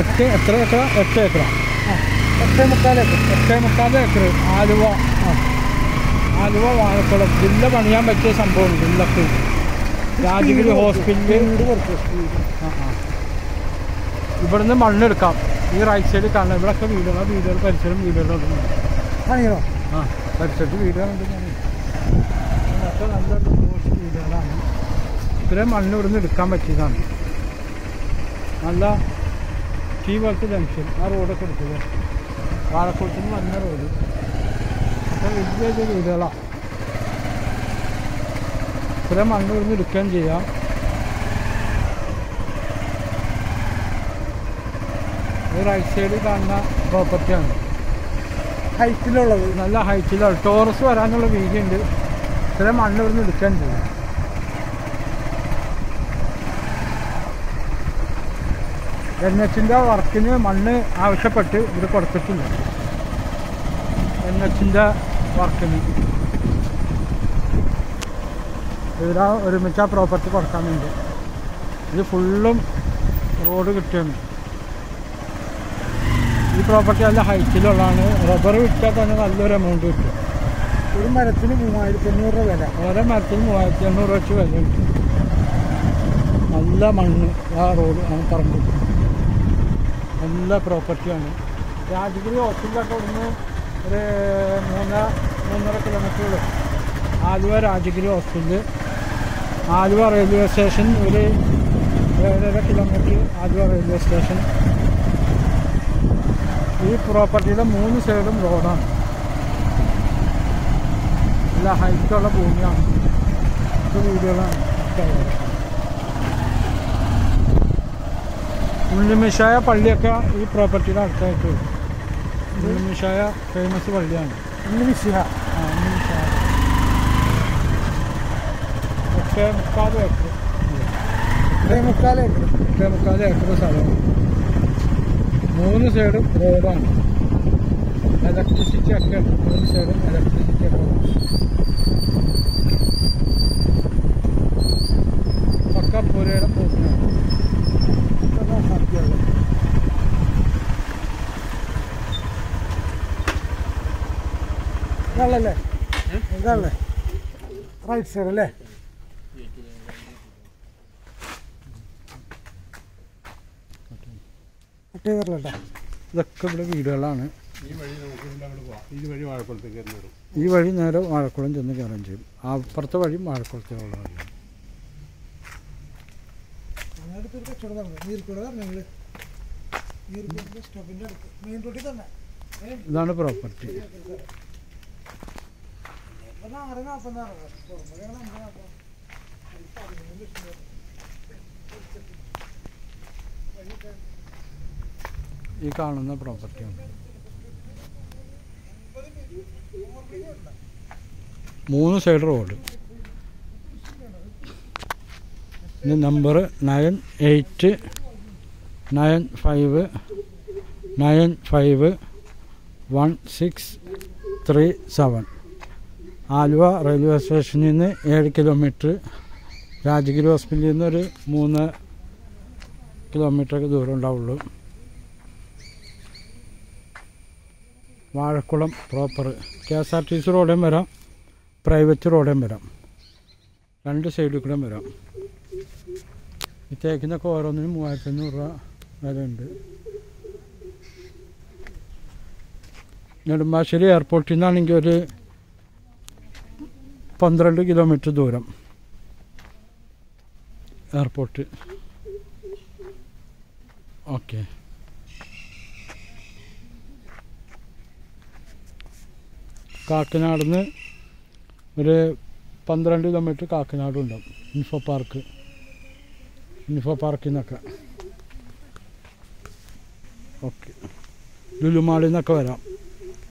എട്ട് എത്ര ഏക്കറ? എട്ട് ഏക്കറ. എട്ടേ ഏക്കർ എട്ടേ മുക്കാൽ ഏക്കർ ആലുവ. ആലുവ വാഴക്കുളം. ജില്ല പണിയാൻ പറ്റിയ സംഭവം ജില്ലക്ക്. രാജഗിരി ഹോസ്പിറ്റലിൽ ഇവിടുന്ന് മണ്ണെടുക്കാം. ഈ റൈറ്റ് സൈഡിൽ കാണാം ഇവിടെയൊക്കെ വീടുകൾ വീടുകൾ പരിസരം വീടുകളുണ്ട് ആ പരിസരത്ത് വീടുകളുണ്ട് നല്ല വീടുകളാണ്. ഇത്രയും മണ്ണ് ഇവിടുന്ന് എടുക്കാൻ പറ്റിയതാണ്. നല്ല ടീ പോലത്തെ ജംഗ്ഷൻ ആ റോഡൊക്കെ എടുത്തത്. വാഴക്കുളത്ത് നിന്ന് വന്ന റോഡ് അപ്പോൾ വലിയ വലിയ വീടുകളാണ് ഇത്രയും മണ്ണ് ഇവിടുന്ന് എടുക്കുകയും ചെയ്യാം. റൈറ്റ് സൈഡിൽ കാണുന്ന പ്രോപ്പർട്ടിയാണ് ഹൈറ്റിലുള്ളത് നല്ല ഹൈറ്റിലാണ് ടോറസ് വരാനുള്ള വീതിയുണ്ട്. ഇത്രയും മണ്ണ് ഇവിടുന്ന് എടുക്കാൻ ചെയ്യും. എൻ എച്ചിന്റെ വർക്കിന് മണ്ണ് ആവശ്യപ്പെട്ട് ഇത് കൊടുത്തിട്ടില്ല എൻ എച്ചിന്റെ വർക്കിന്. ഇവരാ ഒരുമിച്ച് പ്രോപ്പർട്ടി കൊടുക്കാൻ വേണ്ടി ഇത് ഫുള്ളും റോഡ് കിട്ടിയാണ് ഈ പ്രോപ്പർട്ടി നല്ല ഹൈറ്റിലുള്ളതാണ് റബ്ബർ വിറ്റാൽ തന്നെ നല്ലൊരു എമൗണ്ട് കിട്ടും. ഒരു മരത്തിന് മൂവായിരത്തി അഞ്ഞൂറ് രൂപ വില. ഓരോ മരത്തിന് മൂവായിരത്തി എണ്ണൂറ് വെച്ച് വില കിട്ടും നല്ല മണ്ണ് ആ റോഡ് ആ പറമ്പ് നല്ല പ്രോപ്പർട്ടിയാണ് രാജഗിരി ഹോസ്പിറ്റലൊക്കെ ഇവിടുന്ന് ഒരു മൂന്നര മൂന്നര കിലോമീറ്ററുകൾ Aluva Rajagiri hospital Aluva railway station ഒരു ഏഴര കിലോമീറ്റർ ആലുവ റെയിൽവേ സ്റ്റേഷൻ ഈ പ്രോപ്പർട്ടിയുടെ മൂന്ന് സൈഡും റോഡാണ് നല്ല ഹൈറ്റുള്ള ഭൂമിയാണ്. വീടുകളാണ്. ഇഷ്ടമുള്ളത്. ഉണ്ണിമിഷായ പള്ളിയൊക്കെ ഈ പ്രോപ്പർട്ടിയുടെ അടുത്തായിട്ട് വരും. ഉണ്ണിമിഷായ ഫേമസ് പള്ളിയാണ്. ഇന്ന് വിശിഹ ആ ഉണ്ണിമിഷായ എട്ടേ മുക്കാൽ ഏക്കർ എട്ടേ മുക്കാലേക്ക് എട്ടേ മുക്കാൽ ഏക്കർ സ്ഥലമാണ്. മൂന്ന് സൈഡും റോഡാണ് ഇലക്ട്രിസിറ്റി ഒക്കെ ഉണ്ട്. മൂന്ന് സൈഡും ഇലക്ട്രിസിറ്റി ഒക്കെ ഇതല്ലേ എന്താണല്ലേ റൈറ്റ് സൈഡ് അല്ലേ? ഇതൊക്കെ ഇവിടെ വീടുകളാണ്. ഈ വഴി നമുക്ക് ഇതിന്റെ അങ്ങോട്ട് ഈ വഴി വാഴക്കുളത്തേക്ക് കയറി ഈ വഴി നേരെ വാഴക്കുളം ചെന്ന് കയറുകയും ചെയ്യും. അപ്പുറത്തെ വഴി വാഴക്കുളത്തേക്കുള്ള വഴിയാണ്. ഇതാണ് കച്ചവടം നാൽപ്പത്താറ് അമ്പത് നാൽപ്പത് ഈ കാണുന്ന പ്രോപ്പർട്ടിയാണ് മൂന്ന് side road number nine eight nine five nine five one six three seven Aluva railway സ്റ്റേഷനിൽ നിന്ന് ഏഴ് കിലോമീറ്റർ രാജഗിരി ഹോസ്പിറ്റലിൽ നിന്ന് ഒരു മൂന്ന് കിലോമീറ്ററൊക്കെ ദൂരം ഉണ്ടാവുള്ളൂ. Vazhakulam proper K S R T C റോഡേയും വരാം പ്രൈവറ്റ് റോഡേയും വരാം. രണ്ട് സൈഡിൽ കൂടെ വരാം. ഈ തേക്കിനൊക്കെ ഓരോന്നിനും മൂവായിരത്തി അഞ്ഞൂറ് രൂപ വിലയുണ്ട്. നെടുമ്പാശ്ശേരി എയർപോർട്ടിൽ നിന്നാണെങ്കിൽ ഒരു പന്ത്രണ്ട് കിലോമീറ്റർ ദൂരം. എയർപോർട്ട് ഓക്കെ കാക്കനാട് നിന്ന് ഒരു പന്ത്രണ്ട് കിലോമീറ്റർ കാക്കനാട് ഉണ്ട് ഇൻഫോ പാർക്ക് ഇൻഫോ പാർക്കിൽ നിന്നൊക്കെ ഓക്കെ ലുലുമാളിൽ നിന്നൊക്കെ വരാം.